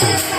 Thank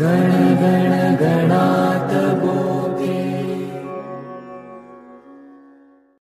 गण गण गणात बोल